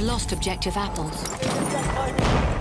have lost objective apples.